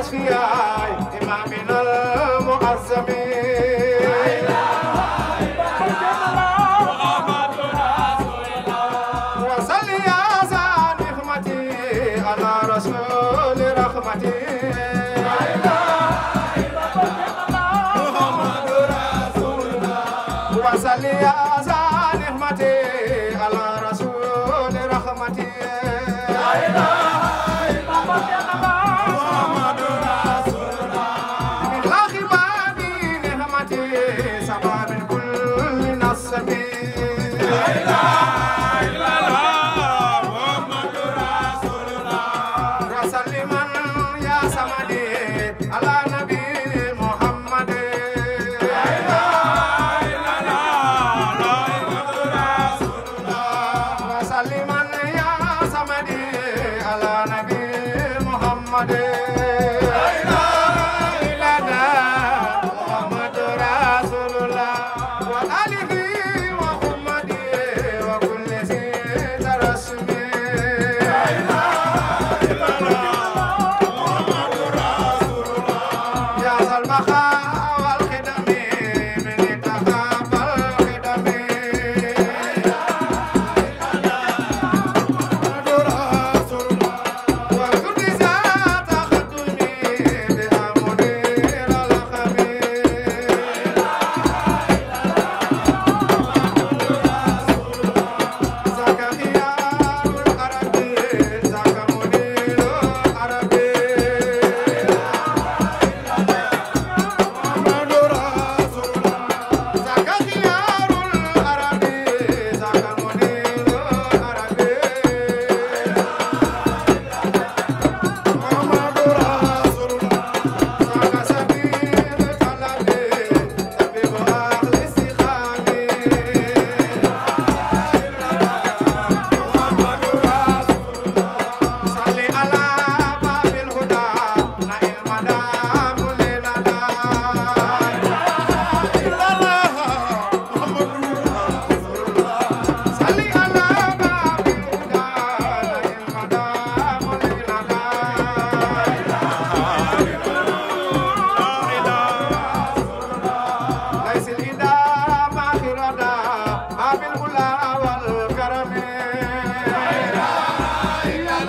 أشفياء إمامنا المعظم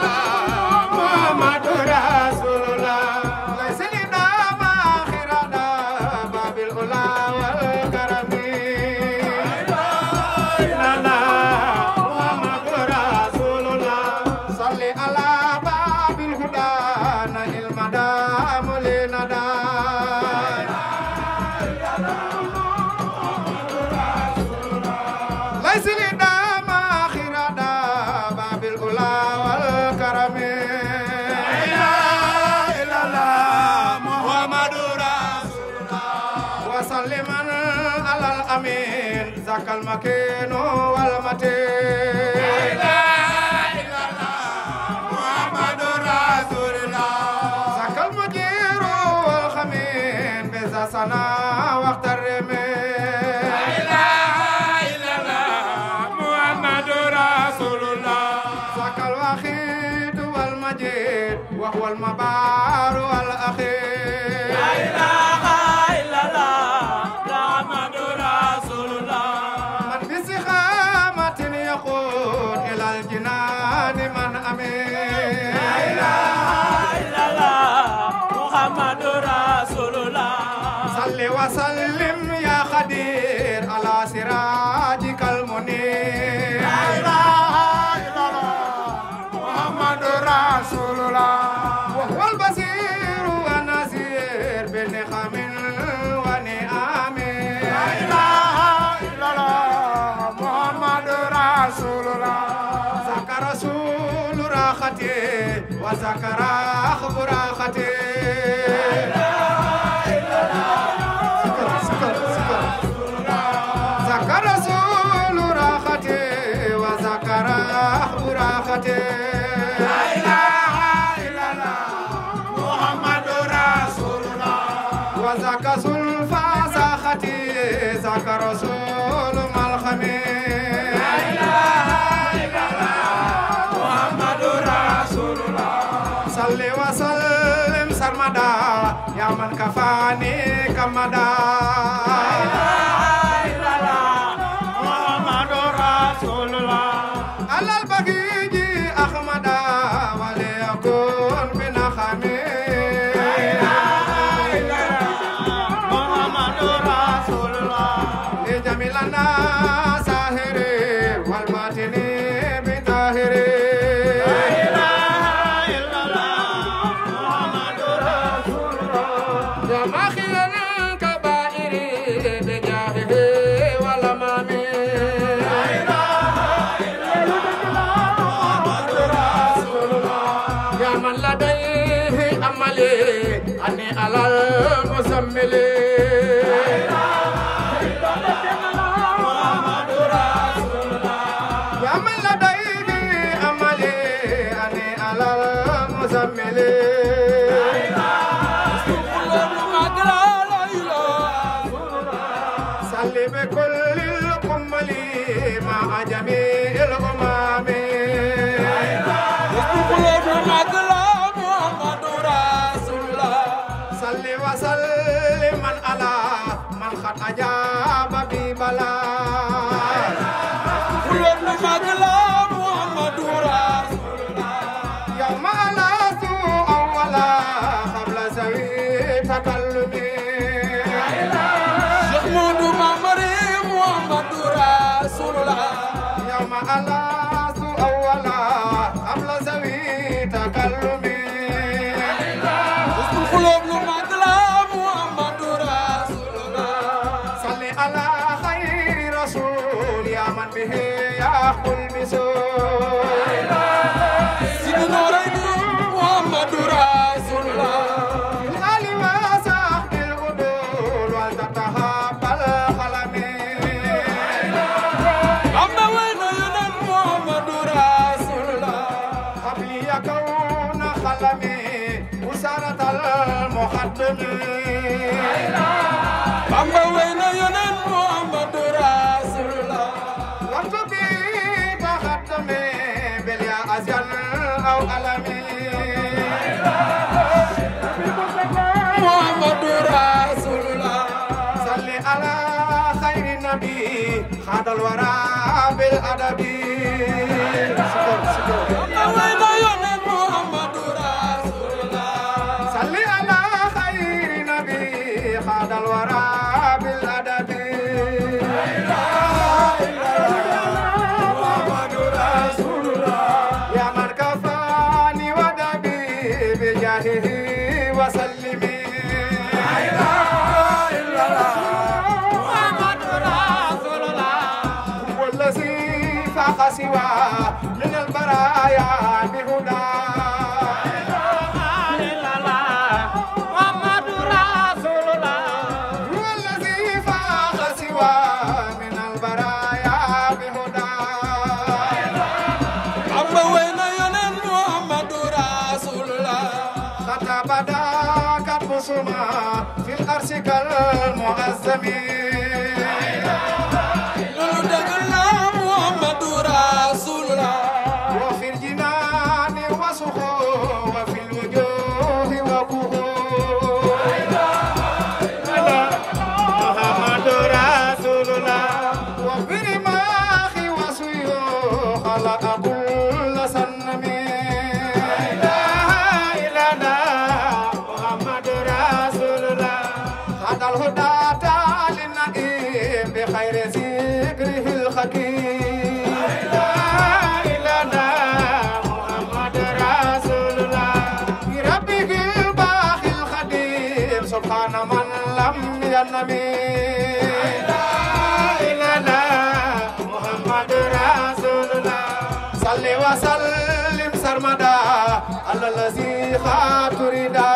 Ah. وهو المبار الأخير لا إله إلا الله محمد رسول الله من بسخامة يقود إلى الجنان من أمين لا إله إلا الله محمد رسول الله صل وسلم يا خدير على سراجك المنير لا إله إلا الله محمد رسول الله براختي وذكر أخ براختي Muhammadu Rasulullah muhaddani bamba wey na yonen muhammadu rasulullah wantu bi ba haddami bil ya azyan aw alami muhammadu rasulullah salli ala khayri nabi hadal wara bil adabi سوى من البرايا بهداه في القرش كالمعزمين jannami ilana muhammad rasulullah salli wa sallim sarmada alalazi khaturida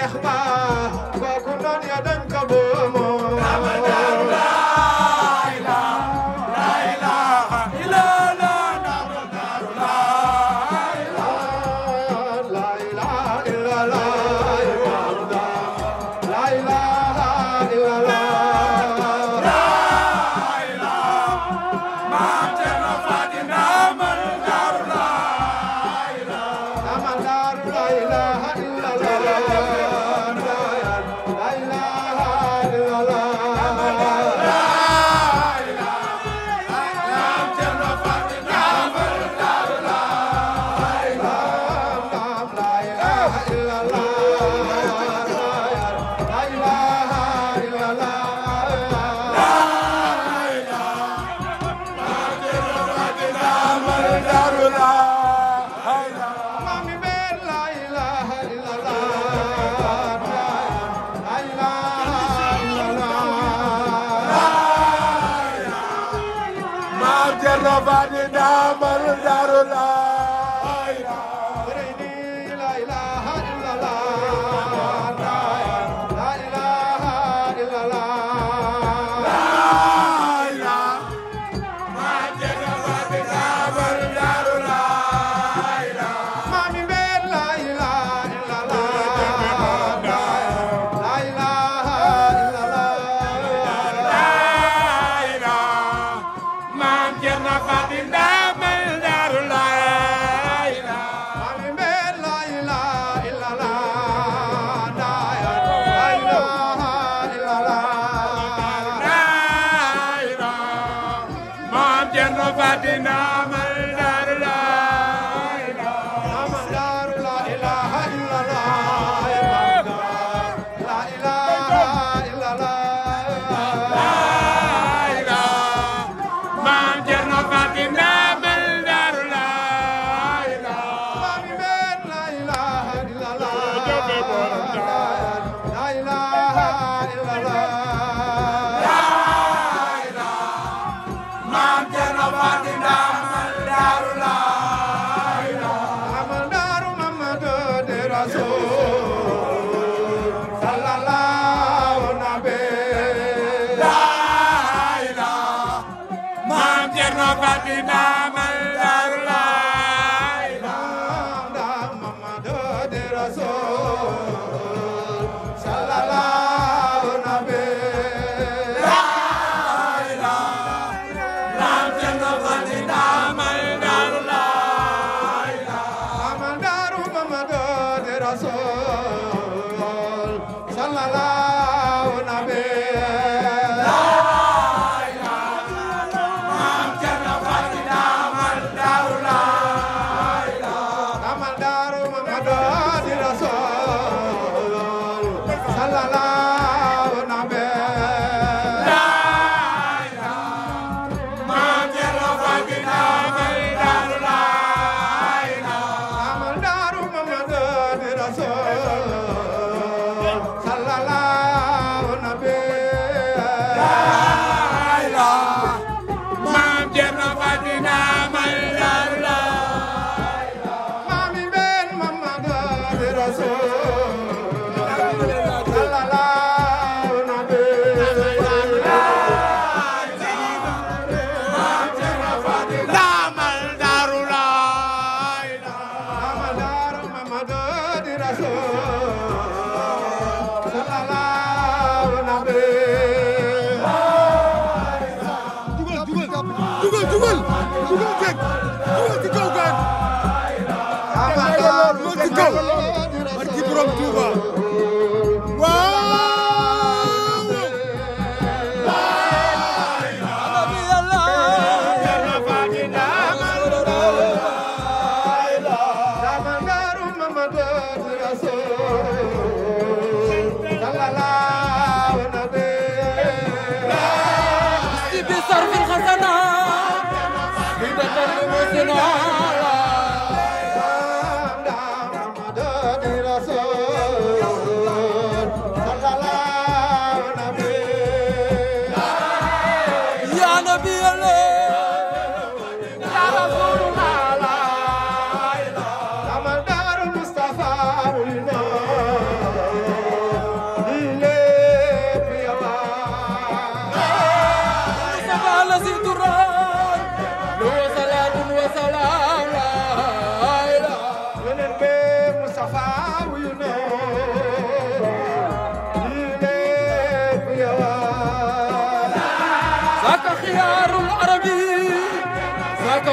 neex ma kooku noon ya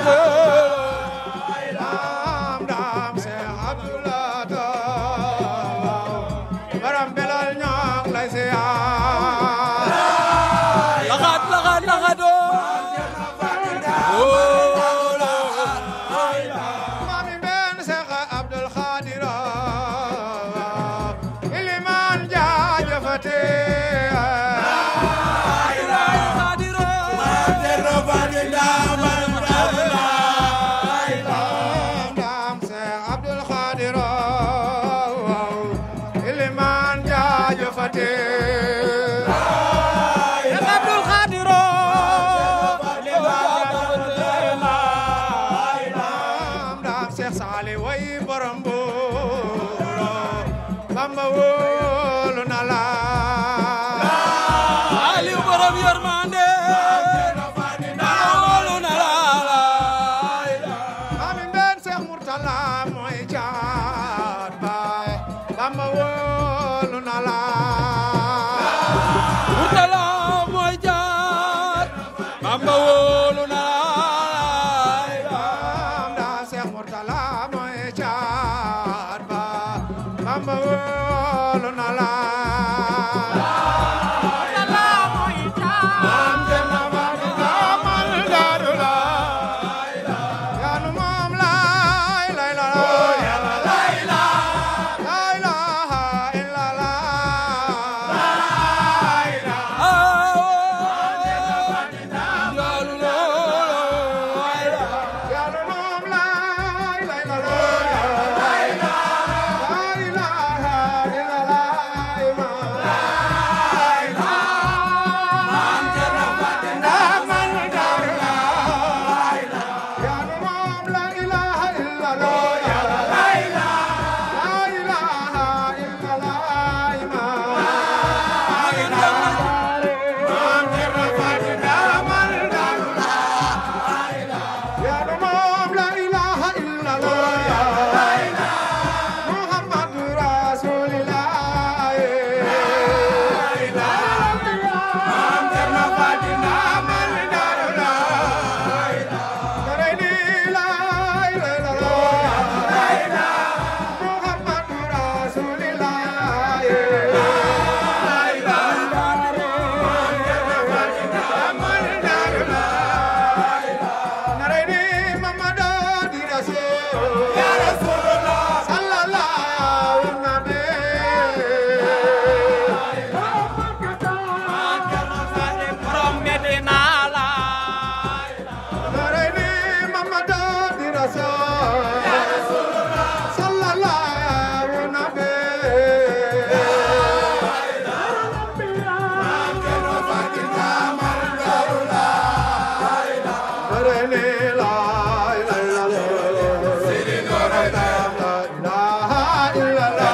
Oh. 笑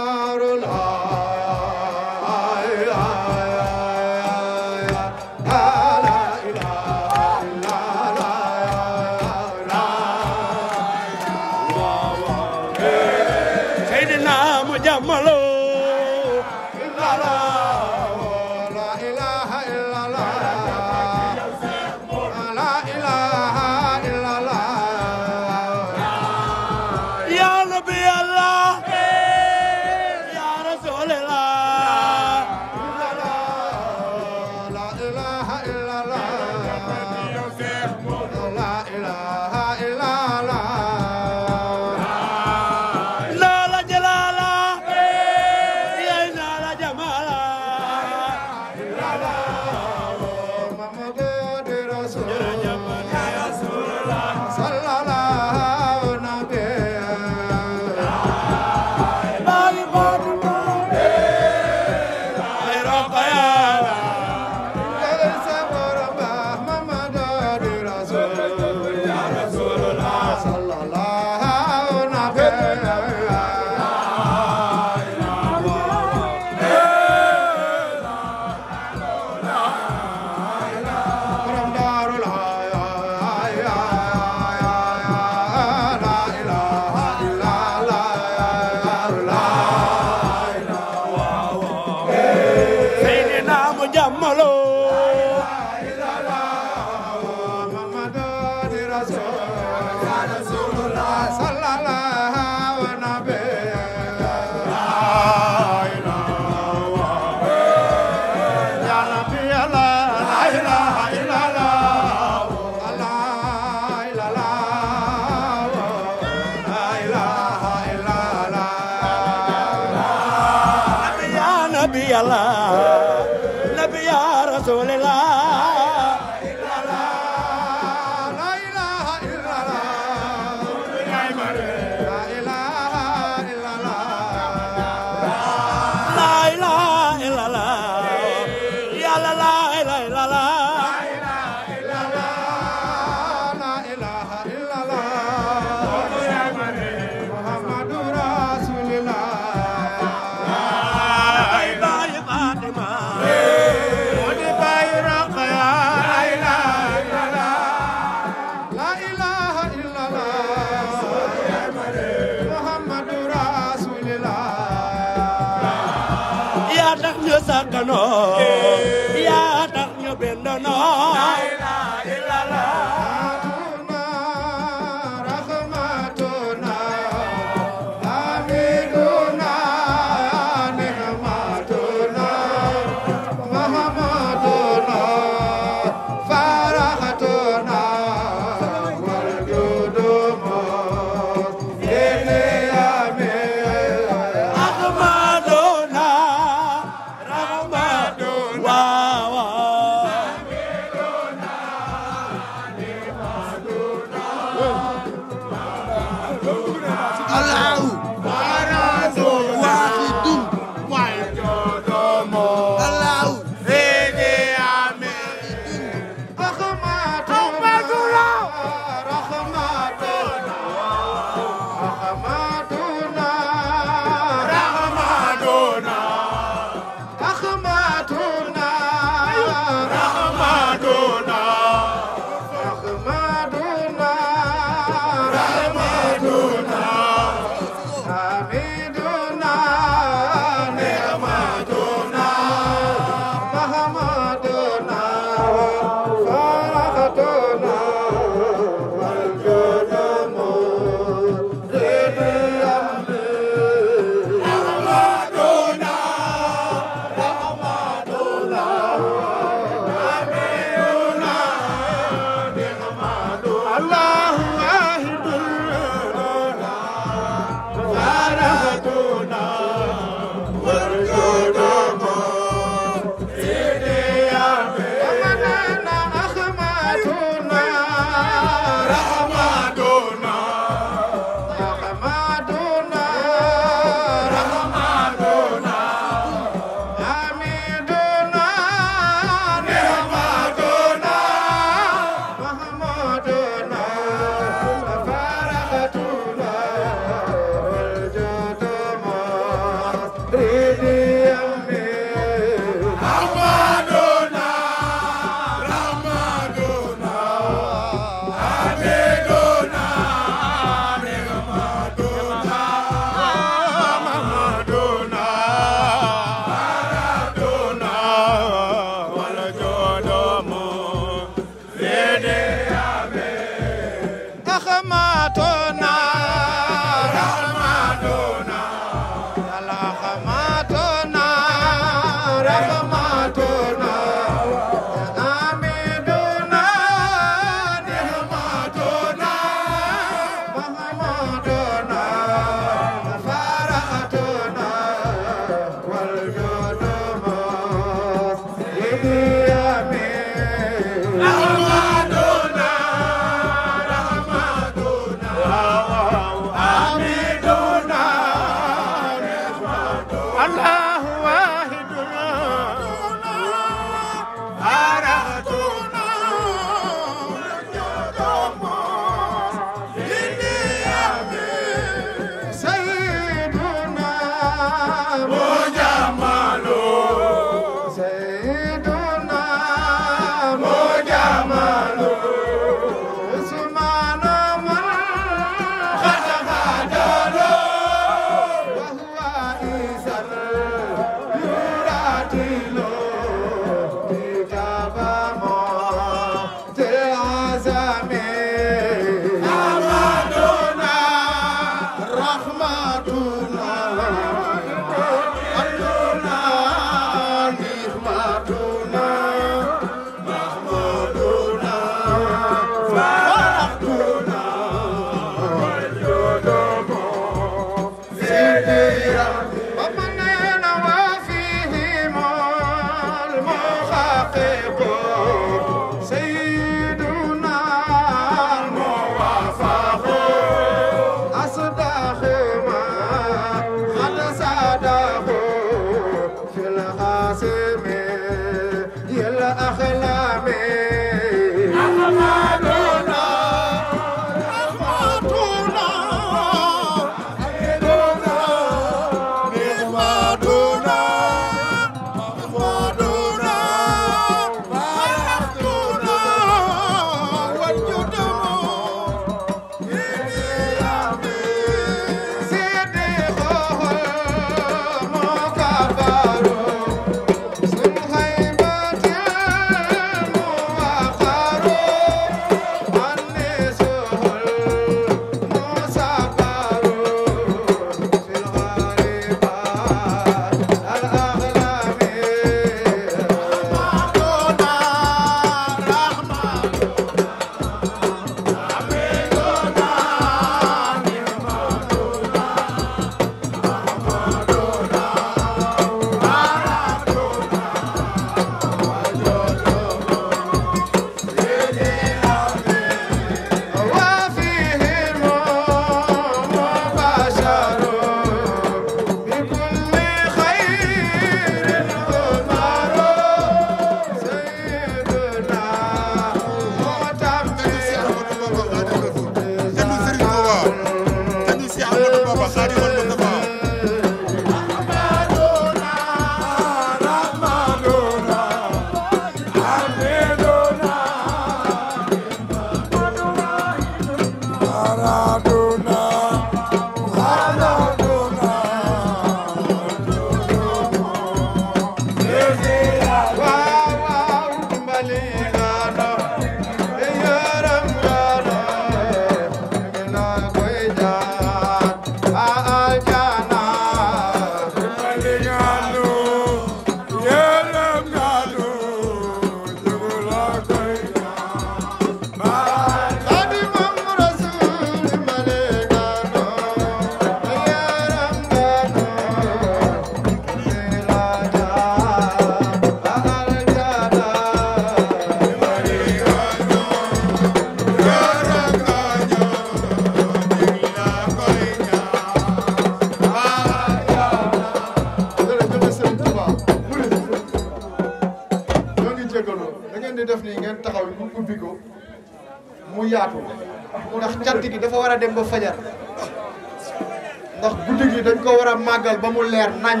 màggal ba mu leer naññ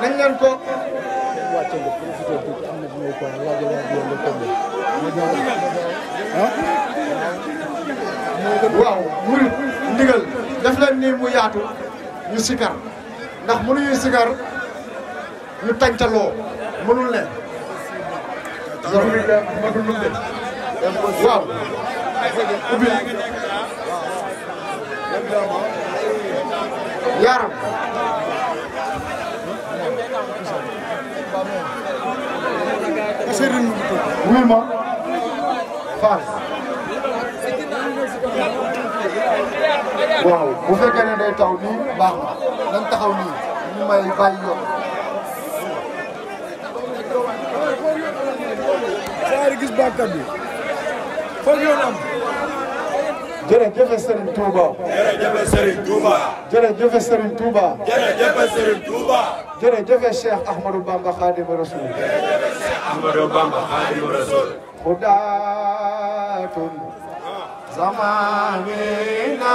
nañ leen ko waaw murit ndigal def leen nii mu yaatu ñu sikar ndax mënuñuy sikar ñu tàncaloo mënul ne mënul ne waaw ubbi yaram wuy ma Fall waaw bu fekkee ne day nii baax na dañ taxaw nii ñu may bàyyi yoon saa gis bàkkat bi am jërëjëf Serigne Touba. jërëjëf Serigne Touba. jërëjëf Serigne Touba. jërëjëf Serigne Touba. jërëjëf Cheikh Ahmadou Bamba Khadim Rasoul. jërëjëf Cheikh Ahmadou Bamba Khadim Rasoul. Xudaatun ah. zamanina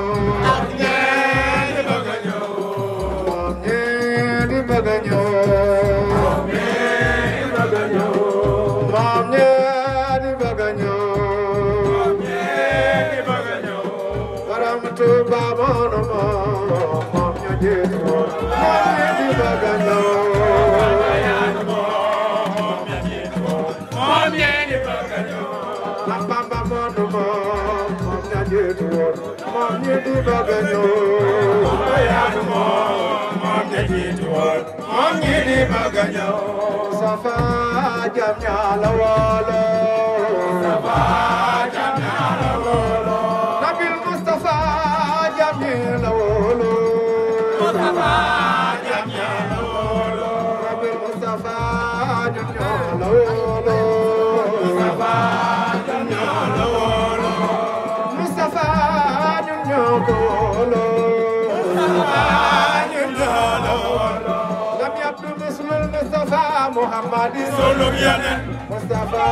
jiitu bëgg a ñëw. ma yaatu moom moom nga jiitu woon. moom ñi di bëgg a ñëw. Safa jam ñaa la woolo. Safa jam ñaa la woolo. Nabil Mustafa jam ñii la woolo. Mustafa jam ñaa la woolo. Nabil Mustafa jam ñaa la woolo. Muhammadin solub yeneen Mustafa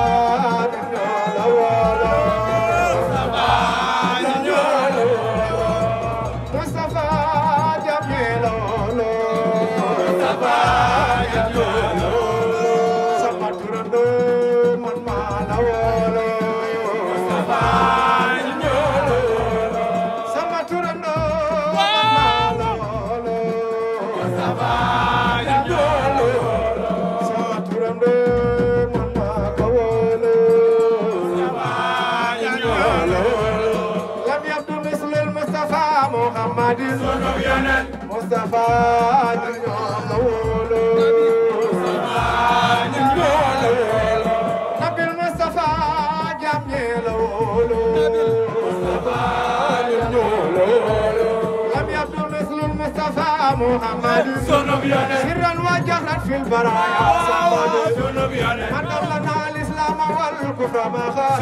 محمد سرا وجهرا في البرايا من لنا الاسلام والكفر ما خاف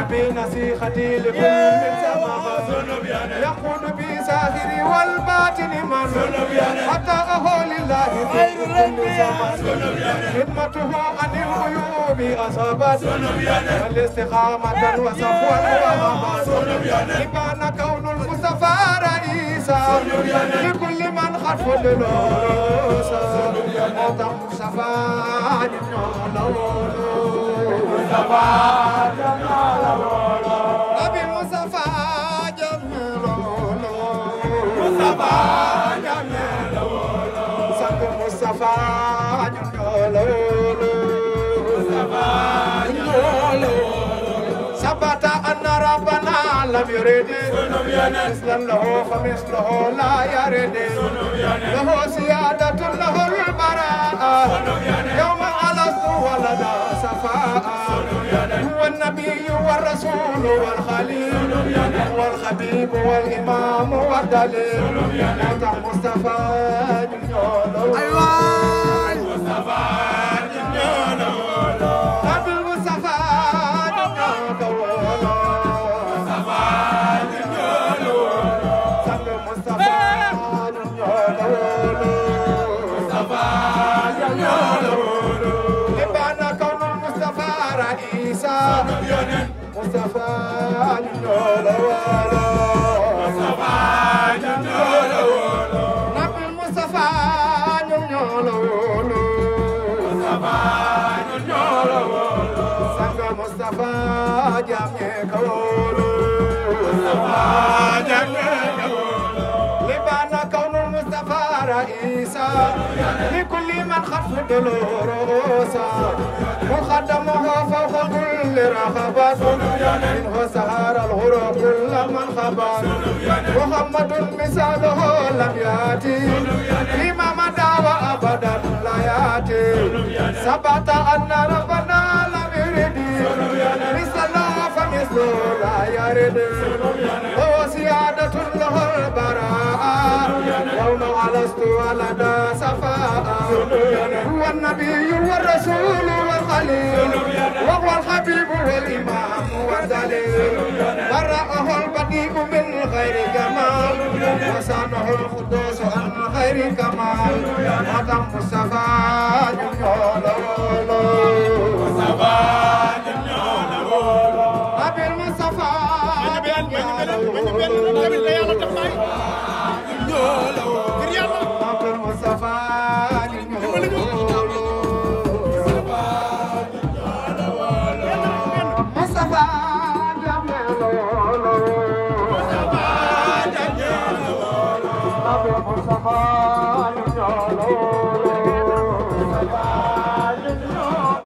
يبين سيختي لكل من سماها يقود بساهر ولا الصلاة لمن أتاه لله خدمته عن العيوب أصابت الاستقامة وصفوة وغمت إبان كون المصطفى رئيسا لكل من خطف للوسا موت مصطفى لنعلم مصطفى أن ربنا لم يريد مثلا له فمثله لا يريد له سيادة له البراءة يوم ألست ولدا سفاء هو النبي والرسول والخليل هو الخبيب والإمام والدليل مصطفى أيوة مصطفى لكل من خف دلوروسا مقدمه فوق كل رغبة منه سهر الغرب كل من خبر محمد مثاله لم يأتي فيما مدى وأبدا لا يأتي ثبت أن ربنا لم يرد مثله فمثله لا يرد جنة له البراء يوم علست ولدا صفاء هو النبي والرسول والخليل وهو الحبيب والإمام والدليل برأه البديع من غير جمال وصانه القدوس عن غير كمال هذا مصطفى يقول مصطفى lay out the fight.